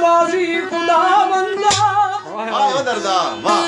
Gazi kulağımında Ay kadar da var